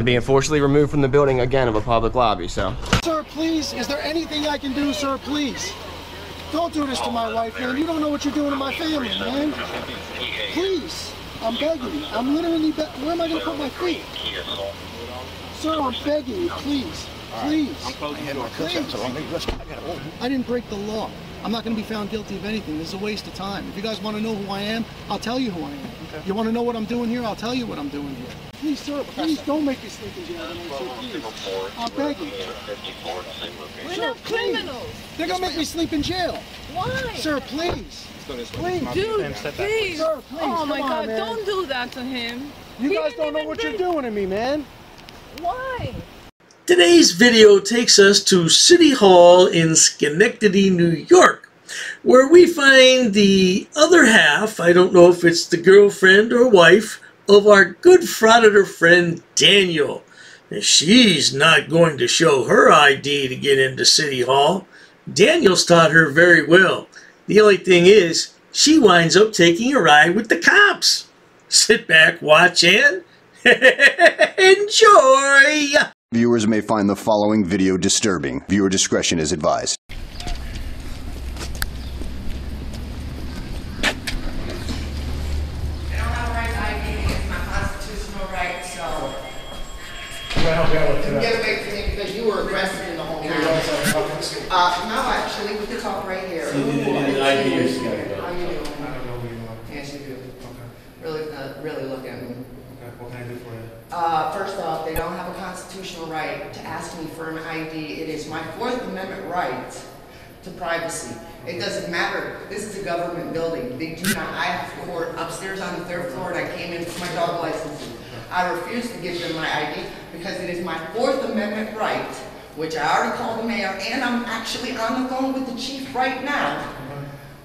I'm being forcibly removed from the building again of a public lobby, so. Sir, please, is there anything I can do, sir, please? Don't do this to my wife, man. You don't know what you're doing to my family, man. Please, I'm begging you. I'm literally, be- where am I gonna put my feet? Sir, I'm begging you, please, please. Please. I didn't break the law. I'm not gonna be found guilty of anything. This is a waste of time. If you guys wanna know who I am, I'll tell you who I am. You wanna know what I'm doing here? I'll tell you what I'm doing here. Please, sir, please don't make me sleep in jail tonight, sir, please. I'm begging you. We're Sir, not please. criminals. They're gonna make me sleep in jail. Why? Sir, please. Please. Dude, please. Sir, please, Oh my God, man. don't do that to him. You He guys don't know even what you're doing to me, man. Why? Today's video takes us to City Hall in Schenectady, New York, where we find the other half, I don't know if it's the girlfriend or wife, of our good frauditor friend Daniel. And she's not going to show her ID to get into City Hall. Daniel's taught her very well. The only thing is, she winds up taking a ride with the cops. Sit back, watch, and enjoy! Viewers may find the following video disturbing. Viewer discretion is advised. I don't have a right to ID, it's my constitutional right, so. Get away from me because you were arrested in the home now. Uh, no, actually, we can talk right here. How you doing? Yes, you do. Really, uh, really look at me. What can I do for you? Uh, first off, they don't have a constitutional right to ask me for an ID. It is my Fourth Amendment right to privacy. It doesn't matter. This is a government building. They do not, I have court upstairs on the third floor and I came in for my dog license. I refuse to give them my ID because it is my Fourth Amendment right, which I already called the mayor and I'm actually on the phone with the chief right now.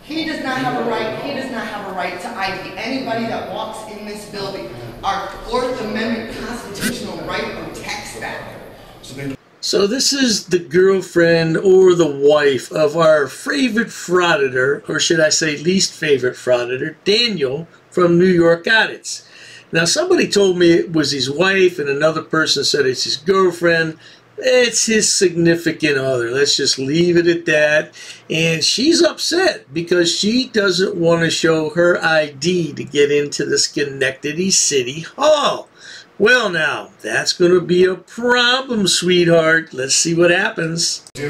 He does not have a right, he does not have a right to ID anybody that walks in this building. Our Fourth Amendment constitutional right protects that. So this is the girlfriend or the wife of our favorite frauditor, or should I say least favorite frauditor, Daniel from New York Audits. Now somebody told me it was his wife and another person said it's his girlfriend. It's his significant other. Let's just leave it at that. And she's upset because she doesn't want to show her ID to get into the Schenectady City Hall. Well, now, that's going to be a problem, sweetheart. Let's see what happens. No,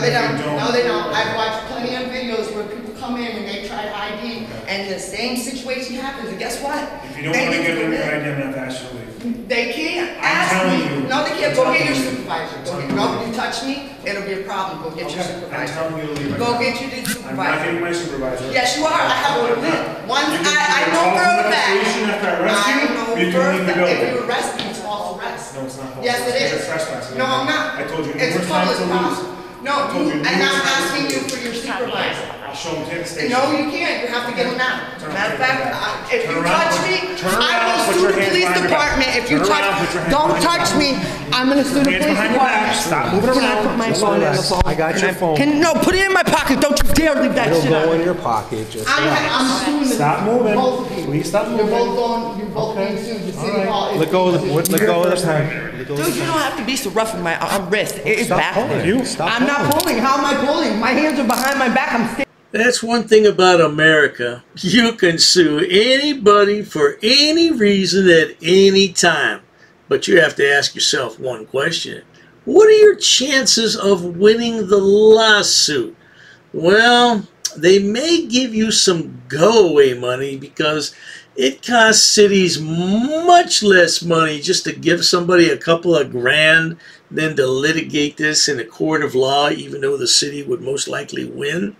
they don't. No, they don't. I've watched plenty of videos where people come in and they try to ID, and the same situation happens. And guess what? If you don't They want to get give them your in. ID, I'm gonna have to ask you to leave. They can't I'm ask me. you. No, they can't. I'm Go get your supervisor. Go I'm get, no, you touch me, it'll be a problem. Go get your Okay, I'm supervisor. telling you to leave right Go now. get your I'm not getting my supervisor. Yes, you are. I have a I'm permit. not. Once You can- I, I you can know for a the fact. station I arrest I you, know you can for a leave the fact. building. If you arrest me, it's false arrest. No, it's not false Yes, it arrest. You're trespassing. No, I'm not. I told you It's a numerous times public to leave. house. No, I told you you, and numerous I'm times to asking you for your supervisor. I'll show them to the station. No, you can't. You have to get them now. Turn Matter of fact, turn uh, I- if Turn you around, touch put- me, turn I will put sue your the hands police behind your back. department. If you Turn touch, around, put your hands don't behind your touch me. I'm gonna sue the Hands police behind your back. department. Stop moving Can I around. put my Just phone in the relax. phone? I got your phone. Can no, put it in my pocket. Don't you dare leave that It'll shit go in out. your pocket. Just I'm, I'm suing the Stop moving. both of you. Please stop You're moving. both going. You're both being sued. The city hall. is- let go of the let go of the pen. Let go of Dude, the you pen. don't have to be so rough with my arm wrist. It is Stop backwards. pulling. You? Stop I'm not pulling. How am I pulling? My hands are behind my back. I'm scared. That's one thing about America. You can sue anybody for any reason at any time. But you have to ask yourself one question. What are your chances of winning the lawsuit? Well, they may give you some go away money because it costs cities much less money just to give somebody a couple of grand than to litigate this in a court of law, even though the city would most likely win.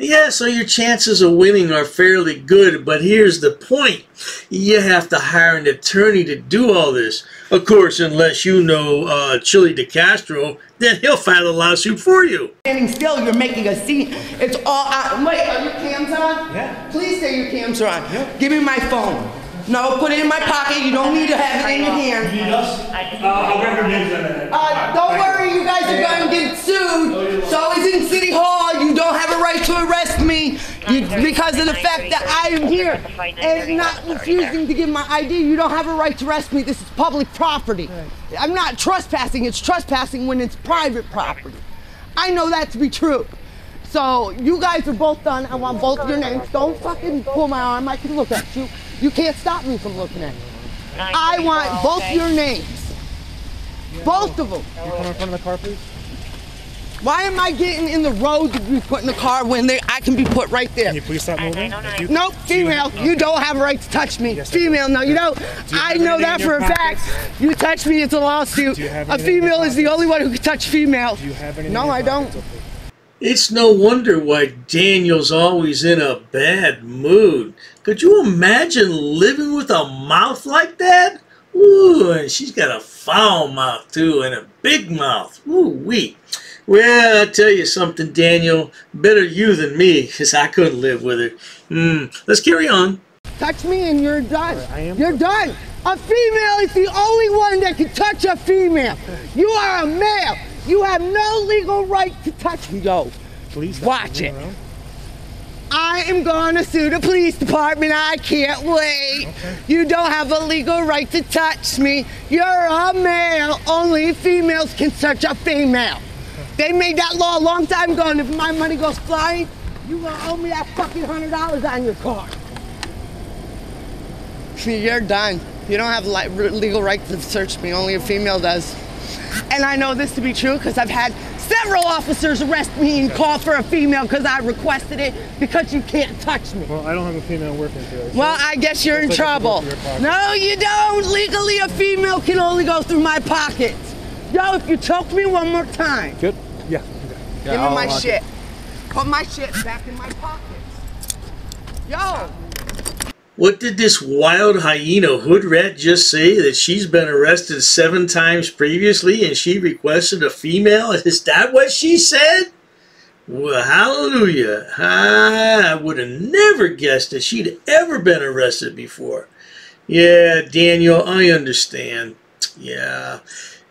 Yeah, so your chances of winning are fairly good, but here's the point. You have to hire an attorney to do all this. Of course, unless you know uh, Chille DeCastro, then he'll file a lawsuit for you. standing still, you're making a scene. It's all out. Wait, are your cams on? Yeah. Please say your cams are on. Yeah. Give me my phone. No, put it in my pocket. You don't need to have it in your hand. Need us? Uh, I'll grab your names in a minute. Uh, don't worry, you guys are going to get sued. So it's in City Hall. You don't have a right to arrest me. me you, because of the fact that I am here and not refusing to give my ID. You don't have a right to arrest me. This is public property. I'm not trespassing. It's trespassing when it's private property. I know that to be true. So you guys are both done. I want both your names. Don't fucking pull my arm. I can look at you. You can't stop me from looking at you. I want both your names. Both of them. You come in front of the car, please. Why am I getting in the road to be put in the car when they, I can be put right there? Can you please stop moving? If you- Nope, female. You don't have a right to touch me. Yes, female, no, you don't. you I know that for your a fact. You touch me, it's a lawsuit. Do you have A anything in your female is the only one who can touch female. Do you have No, I don't. Pockets? Okay. It's no wonder why Daniel's always in a bad mood. Could you imagine living with a mouth like that? Ooh, and she's got a foul mouth too, and a big mouth. Ooh, wee. Well, I tell you something, Daniel. Better you than me, 'cause I couldn't live with her. Hmm. Let's carry on. Touch me and you're done. I am- You're done. A female is the only one that can touch a female. You are a male. You have no legal right to touch me, yo. Please Watch it. around. I am gonna sue the police department. I can't wait. You don't have a legal right to touch me. You're a male. Only females can search a female. They made that law a long time ago, and if my money goes flying, you gonna owe me that fucking hundred dollars on your car. See, You're done. You don't have legal right to search me. Only a female does. And I know this to be true because I've had several officers arrest me and call for a female because I requested it because you can't touch me. Well, I don't have a female working today. so- Well, I guess you're in like trouble. going through your pocket. No, you don't. Legally, a female can only go through my pockets. Yo, if you choke me one more time, Good? Yeah. okay. give me I'll my lock shit. Put my shit back in my pockets. Yo. What did this wild hyena hood rat just say? That she's been arrested seven times previously and she requested a female? Is that what she said? Well, hallelujah. Ah, I would have never guessed that she'd ever been arrested before. Yeah, Daniel, I understand. Yeah,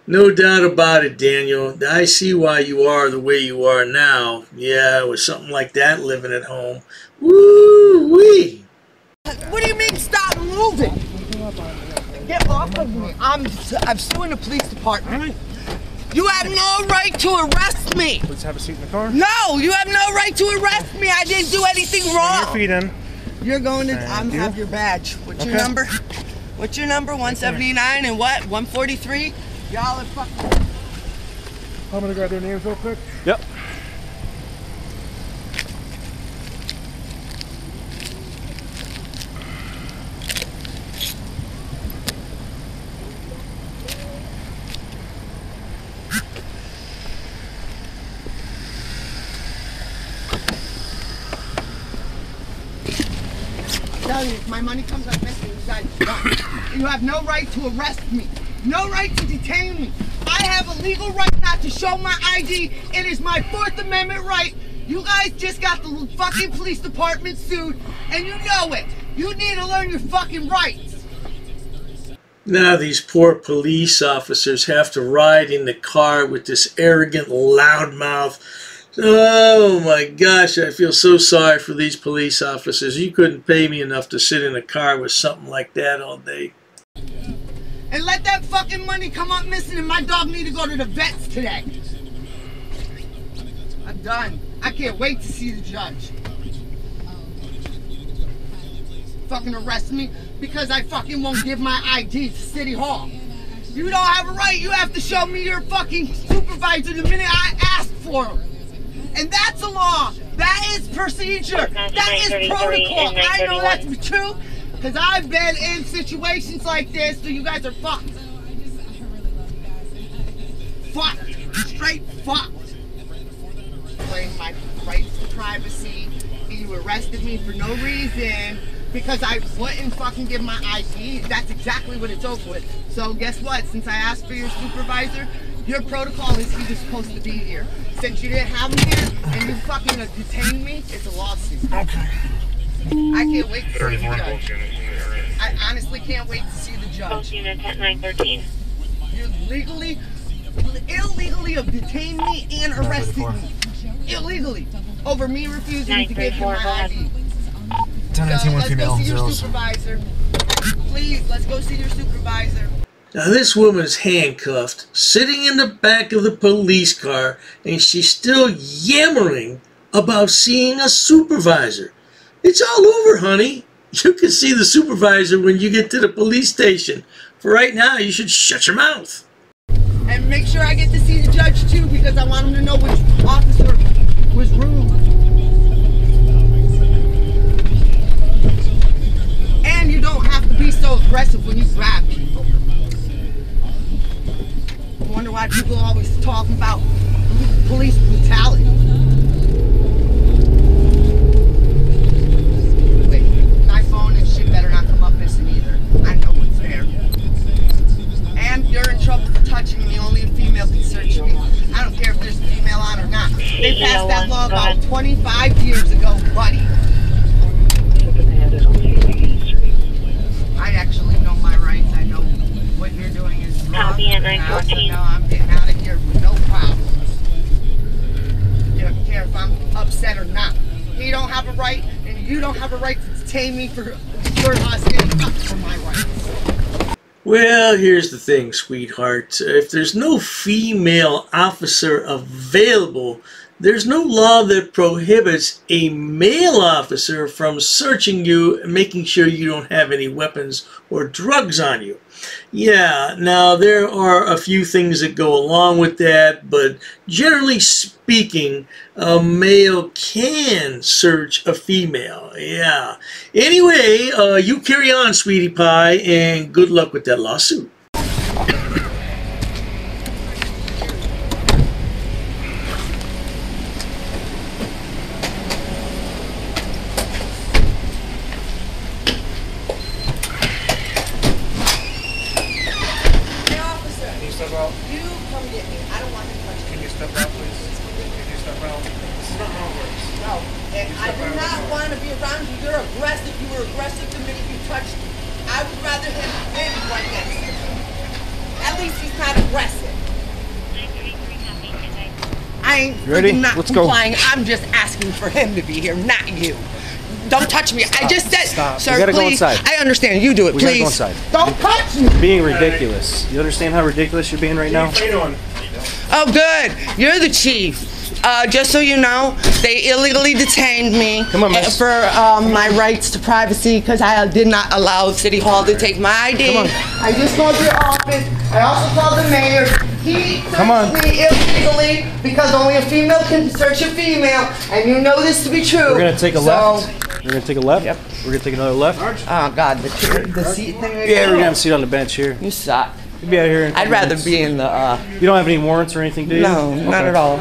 no doubt about it, Daniel. I see why you are the way you are now. Yeah, with something like that living at home. Woo wee. What do you mean stop moving? Get off of me. I'm I'm suing the police department. You have no right to arrest me. Please have a seat in the car. No, you have no right to arrest me. I didn't do anything Bring your wrong. feet in. You're going to Thank I'm you. have your badge. What's your number? What's your number? 179 and what? 143? Y'all are fucking I'm gonna grab their names real quick. Yep. You, if my money comes up missing, done. You have no right to arrest me. No right to detain me. I have a legal right not to show my ID. It is my Fourth Amendment right. You guys just got the fucking police department sued, and you know it. You need to learn your fucking rights. Now these poor police officers have to ride in the car with this arrogant loudmouth. Oh my gosh, I feel so sorry for these police officers. You couldn't pay me enough to sit in a car with something like that all day. And let that fucking money come up missing, and my dog need to go to the vets today. I'm done. I can't wait to see the judge. Fucking arrest me because I fucking won't give my ID to City Hall. You don't have a right. You have to show me your fucking supervisor the minute I ask for him. And that's a law. That is procedure. That is protocol. I know that's true because I've been in situations like this, so you guys are fucked. Fucked. Straight fucked. Claim my rights to privacy. You arrested me for no reason because I wouldn't fucking give my ID. That's exactly what it's over with. So guess what? Since I asked for your supervisor, your protocol is he was supposed to be here. Since you didn't have him here and you fucking detained me, it's a lawsuit. Okay. I can't wait to see the judge. I honestly can't wait to see the judge. unit at 913. You legally, illegally have detained me and arrested me. Illegally. over me refusing to give him 934, my go ahead. ID. 1019 let's female, go see your zeros. supervisor. Please, let's go see your supervisor. Now, this woman's handcuffed, sitting in the back of the police car, and she's still yammering about seeing a supervisor. It's all over, honey. You can see the supervisor when you get to the police station. For right now, you should shut your mouth. And make sure I get to see the judge too, because I want him to know which officer was rude. And you don't have to be so aggressive when you grab people. Why people always talking about police brutality. Wait, my phone and shit better not come up missing either. I know it's there. And you're in trouble for touching me. Only a female can search me. I don't care if there's a female on or not. They passed that law about 25 years ago, buddy. I actually know my rights. I know what you're doing is wrong. Copy and I 914. know I'm getting out of here with no problems. You don't care if I'm upset or not. He don't have a right, and you don't have a right to detain me for us getting for my rights. Well, here's the thing, sweetheart. If there's no female officer available, there's no law that prohibits a male officer from searching you and making sure you don't have any weapons or drugs on you. Yeah, now there are a few things that go along with that, but generally speaking, a male can search a female. Yeah. Anyway, uh, you carry on, sweetie pie, and good luck with that lawsuit. Hey, officer, Can you step out? you come get me. I don't want to touch Can you step out, please? Can you step out? This is not how it works. No, and I do not want to be around you. You're aggressive. You were aggressive to me. You touched me. I would rather him win right next to me. At least he's not aggressive. I ain't ready? not Let's go. complying. I'm just asking for him to be here, not you. Don't touch me. I just said, Stop. sir, We gotta go please. inside. I understand. You do it, We gotta please. go inside. Don't touch me. Being ridiculous. You understand how ridiculous you're being right now? How you doing? Oh, good. You're the chief. Uh, just so you know, they illegally detained me on, uh, for um, my rights to privacy because I did not allow City Hall to take my ID. Come on. I just called your office. I also called the mayor. He Come on. searched me illegally because only a female can search a female, and you know this to be true. We're gonna take a So- left. We're gonna take a left. Yep. We're gonna take another left. Oh God, the, chair- the seat thing. Yeah, we're gonna have a seat on the bench here. You suck. You'd be out here. In I'd rather be in the. Uh, You don't have any warrants or anything, do you? no, not at all.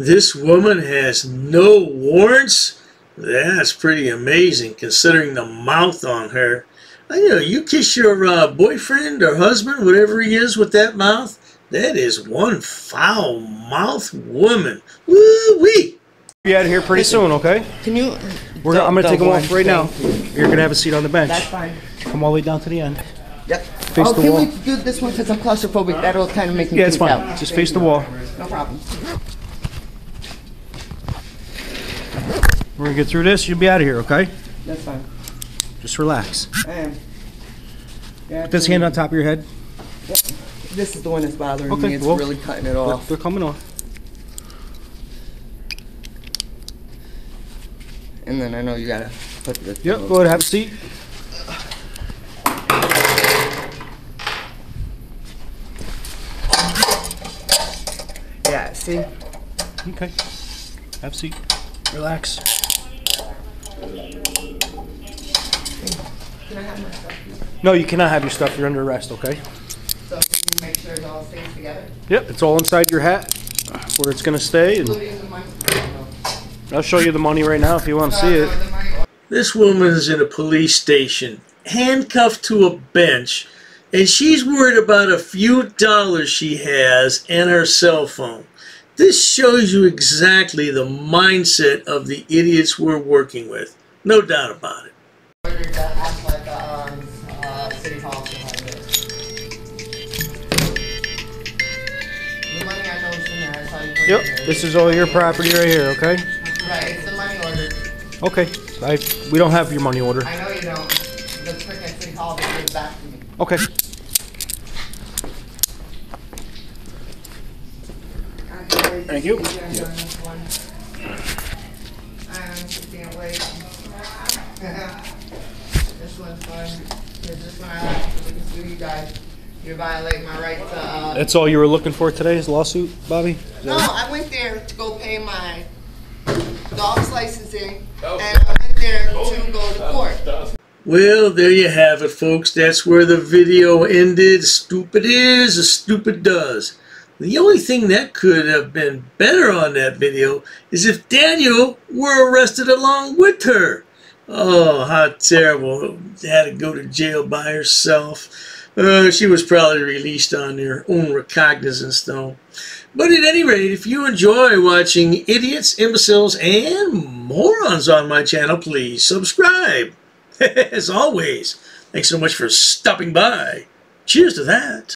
You should. This woman has no warrants? That's pretty amazing considering the mouth on her. I know, you kiss your uh, boyfriend or husband, whatever he is, with that mouth, that is one foul mouth woman. Woo wee! Be out of here pretty soon, okay? Can you? We're I'm gonna take them off right now. thing. You're gonna have a seat on the bench. That's fine. Come all the way down to the end. Yep. Face oh, the can wall. we do this one because I'm claustrophobic? That'll kind of make me. Yeah, it's creep fine. out. Just face the wall. No problem. We're gonna get through this. You'll be out of here, okay? That's fine. Just relax. I am. Yeah, Put this hand on top of your head. This is the one that's bothering Okay, me. It's well, really cutting it They're, off. they're coming off. And then I know you gotta put the. Yep. Go ahead. Have a seat. Yeah. See. Okay. Have a seat. Relax. Can I have my stuff? No, you cannot have your stuff. You're under arrest, okay? So can you make sure it all stays together, Yep. It's all inside your hat where it's gonna stay, and including the money. I'll show you the money right now if you want to see it. The money- This woman's in a police station, handcuffed to a bench, and she's worried about a few dollars she has and her cell phone. This shows you exactly the mindset of the idiots we're working with. No doubt about it. ordered to Yep. there. This is all your property right here, okay? Right, it's the money order. Okay. I we don't have your money order. I know you don't. The trick at City Hall, they it back to me. Okay. Thank you. I honestly can't wait. This one's fun, 'cause this one I like, 'cause I can sue you guys. You're violating my right to, uh, That's all you were looking for today is lawsuit, Bobby? no, I went there to go pay my dog's licensing, and I went there to go to court. Well, there you have it, folks. That's where the video ended. Stupid is as stupid does. The only thing that could have been better on that video is if Daniel were arrested along with her. Oh, how terrible. Had to go to jail by herself. Uh, she was probably released on her own recognizance, though. But at any rate, if you enjoy watching idiots, imbeciles, and morons on my channel, please subscribe. As always, thanks so much for stopping by. Cheers to that.